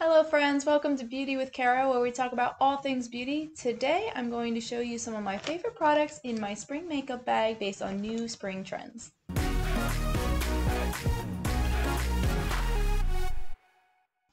Hello friends, welcome to Beauty with Karah where we talk about all things beauty. Today I'm going to show you some of my favorite products in my spring makeup bag based on new spring trends.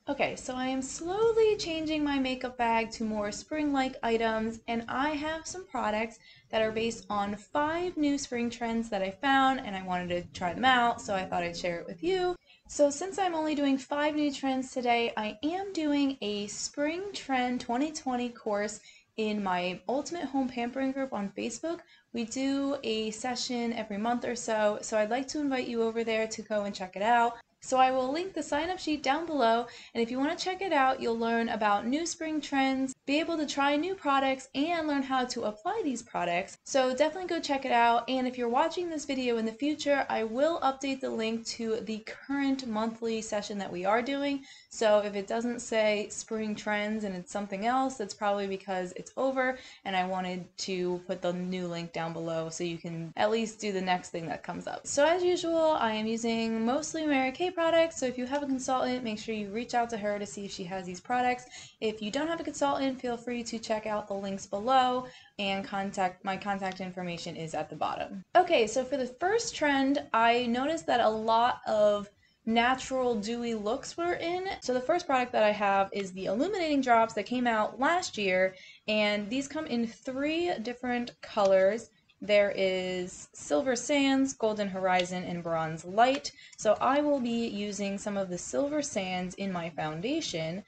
Okay, so I am slowly changing my makeup bag to more spring-like items and I have some products that are based on five new spring trends that I found and I wanted to try them out so I thought I'd share it with you. So since I'm only doing five new trends today, I am doing a spring trend 2020 course in my Ultimate Home Pampering group on Facebook. We do a session every month or so, so I'd like to invite you over there to go and check it out. So I will link the sign up sheet down below and if you want to check it out you'll learn about new spring trends, be able to try new products and learn how to apply these products. So definitely go check it out and if you're watching this video in the future I will update the link to the current monthly session that we are doing. So if it doesn't say spring trends and it's something else that's probably because it's over and I wanted to put the new link down below so you can at least do the next thing that comes up. So as usual I am using mostly Mary Kay products. So if you have a consultant, make sure you reach out to her to see if she has these products. If you don't have a consultant, feel free to check out the links below and contact my contact information is at the bottom. Okay, so for the first trend, I noticed that a lot of natural dewy looks were in. So the first product that I have is the illuminating drops that came out last year and these come in three different colors. There is Silver Sands, Golden Horizon, and Bronze Light. So I will be using some of the Silver Sands in my foundation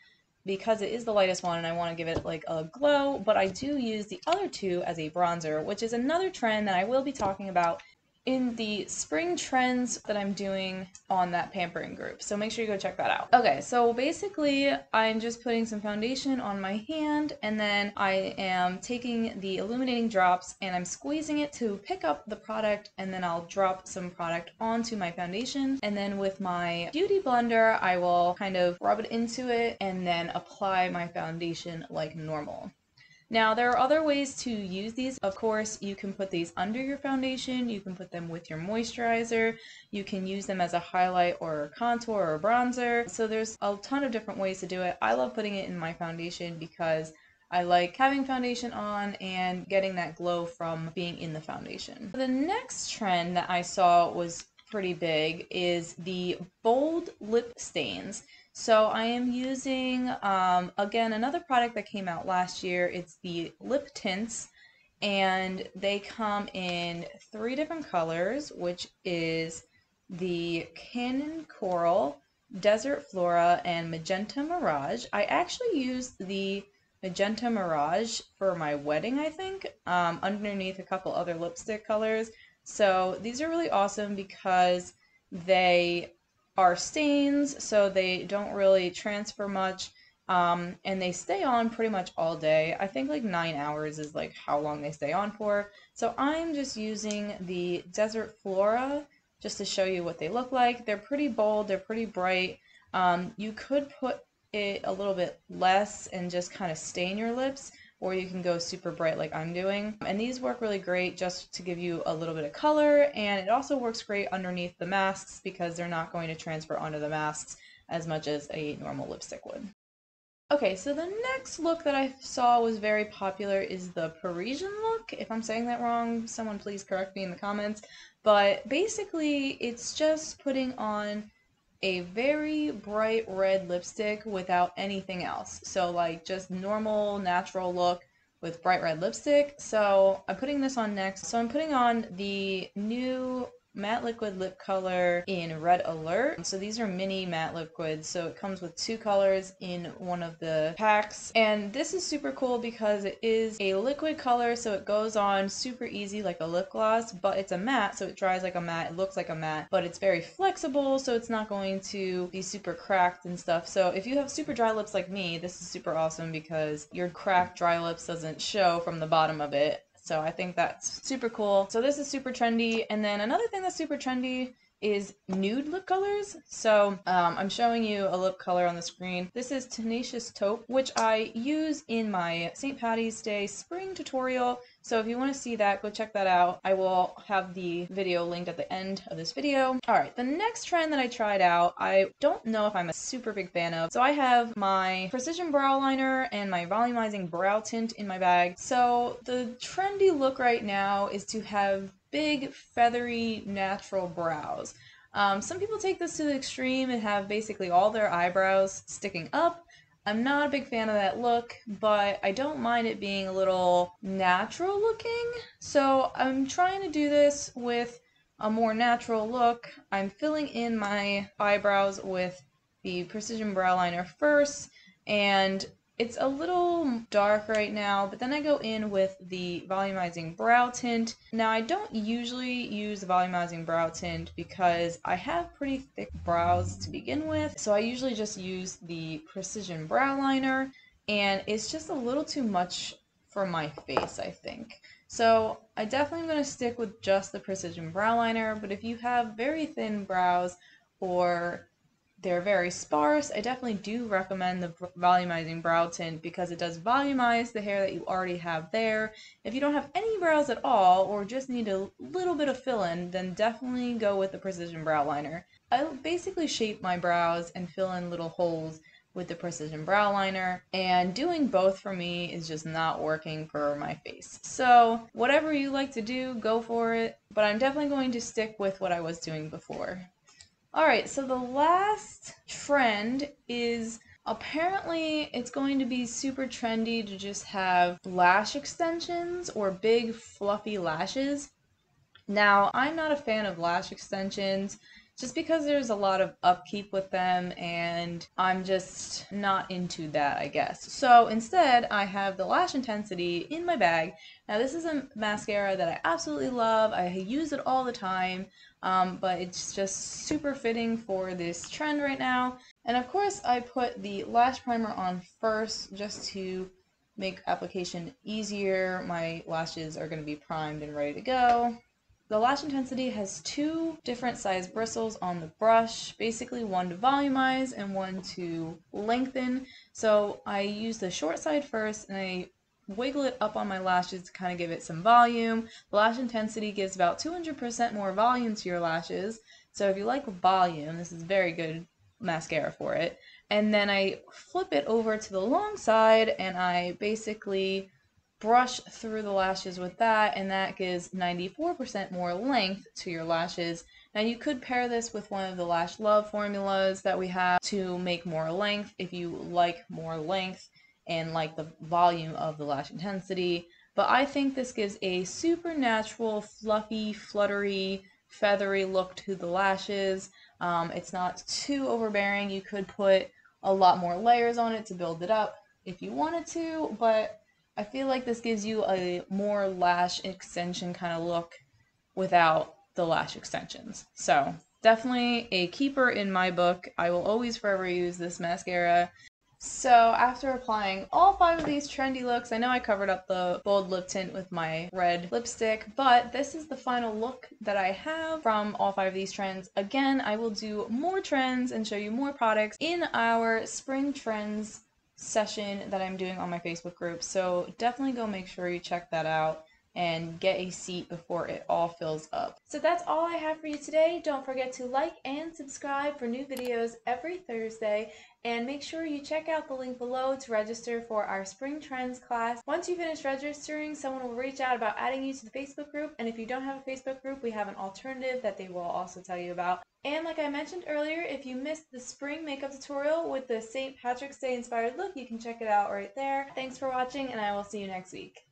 because it is the lightest one and I want to give it like a glow, but I do use the other two as a bronzer, which is another trend that I will be talking about in the spring trends that I'm doing on that pampering group. So make sure you go check that out. Okay, so basically I'm just putting some foundation on my hand and then I am taking the illuminating drops and I'm squeezing it to pick up the product and then I'll drop some product onto my foundation. And then with my beauty blender, I will kind of rub it into it and then apply my foundation like normal. Now there are other ways to use these. Of course, you can put these under your foundation, you can put them with your moisturizer, you can use them as a highlight or a contour or a bronzer. So there's a ton of different ways to do it. I love putting it in my foundation because I like having foundation on and getting that glow from being in the foundation. The next trend that I saw was pretty big is the bold lip stains. So I am using, um, again, another product that came out last year. It's the lip tints and they come in three different colors, which is the Canyon Coral, Desert Flora, and Magenta Mirage. I actually used the Magenta Mirage for my wedding, I think, um, underneath a couple other lipstick colors. So these are really awesome because they are stains, so they don't really transfer much. Um, and they stay on pretty much all day. I think like nine hours is like how long they stay on for. So I'm just using the Desert Flora just to show you what they look like. They're pretty bold, they're pretty bright. Um, you could put it a little bit less and just kind of stain your lips, or you can go super bright like I'm doing. And these work really great just to give you a little bit of color and it also works great underneath the masks because they're not going to transfer onto the masks as much as a normal lipstick would. Okay, so the next look that I saw was very popular is the Parisian look. If I'm saying that wrong, someone please correct me in the comments. But basically, it's just putting on a very bright red lipstick without anything else. So like just normal natural look with bright red lipstick. So I'm putting this on next. So I'm putting on the new matte liquid lip color in Red Alert. So these are mini matte liquids. So it comes with two colors in one of the packs. And this is super cool because it is a liquid color. So it goes on super easy like a lip gloss, but it's a matte. So it dries like a matte. It looks like a matte, but it's very flexible. So it's not going to be super cracked and stuff. So if you have super dry lips like me, this is super awesome because your cracked dry lips doesn't show from the bottom of it so I think that's super cool. So this is super trendy. And then another thing that's super trendy is nude lip colors. So um, I'm showing you a lip color on the screen. This is Tenacious Taupe, which I use in my St. Patty's Day spring tutorial. So if you want to see that, go check that out. I will have the video linked at the end of this video. All right, the next trend that I tried out, I don't know if I'm a super big fan of. So I have my Precision Brow Liner and my Volumizing Brow Tint in my bag. So the trendy look right now is to have big, feathery, natural brows. Um, some people take this to the extreme and have basically all their eyebrows sticking up. I'm not a big fan of that look, but I don't mind it being a little natural looking. So I'm trying to do this with a more natural look. I'm filling in my eyebrows with the Precision Brow Liner first, and it's a little dark right now, but then I go in with the volumizing brow tint. Now I don't usually use the volumizing brow tint because I have pretty thick brows to begin with. So I usually just use the precision brow liner and it's just a little too much for my face, I think. So I definitely am going to stick with just the precision brow liner, but if you have very thin brows or they're very sparse. I definitely do recommend the volumizing brow tint because it does volumize the hair that you already have there. If you don't have any brows at all or just need a little bit of fill-in, then definitely go with the Precision Brow Liner. I basically shape my brows and fill in little holes with the Precision Brow Liner, and doing both for me is just not working for my face. So, whatever you like to do, go for it, but I'm definitely going to stick with what I was doing before. All right, so the last trend is apparently it's going to be super trendy to just have lash extensions or big fluffy lashes. Now, I'm not a fan of lash extensions just because there's a lot of upkeep with them and I'm just not into that, I guess. So instead, I have the Lash Intensity in my bag. Now, this is a mascara that I absolutely love. I use it all the time um, but it's just super fitting for this trend right now. And of course, I put the lash primer on first just to make application easier. My lashes are going to be primed and ready to go. The lash intensity has two different size bristles on the brush, basically one to volumize and one to lengthen. So I use the short side first and I wiggle it up on my lashes to kind of give it some volume. The lash intensity gives about 200% more volume to your lashes. So if you like volume, this is very good mascara for it. And then I flip it over to the long side and I basically brush through the lashes with that and that gives 94% more length to your lashes. Now you could pair this with one of the Lash Love formulas that we have to make more length if you like more length and like the volume of the lash intensity. But I think this gives a supernatural, fluffy, fluttery, feathery look to the lashes. Um, it's not too overbearing. You could put a lot more layers on it to build it up if you wanted to, but I feel like this gives you a more lash extension kind of look without the lash extensions. So definitely a keeper in my book. I will always forever use this mascara. So after applying all five of these trendy looks, I know I covered up the bold lip tint with my red lipstick, but this is the final look that I have from all five of these trends. Again, I will do more trends and show you more products in our spring trends session that I'm doing on my Facebook group. So definitely go make sure you check that out and get a seat before it all fills up. So that's all I have for you today. Don't forget to like and subscribe for new videos every Thursday and make sure you check out the link below to register for our Spring Trends class. Once you finish registering, someone will reach out about adding you to the Facebook group, and if you don't have a Facebook group, we have an alternative that they will also tell you about. And like I mentioned earlier, if you missed the spring makeup tutorial with the St. Patrick's Day inspired look, you can check it out right there. Thanks for watching, and I will see you next week.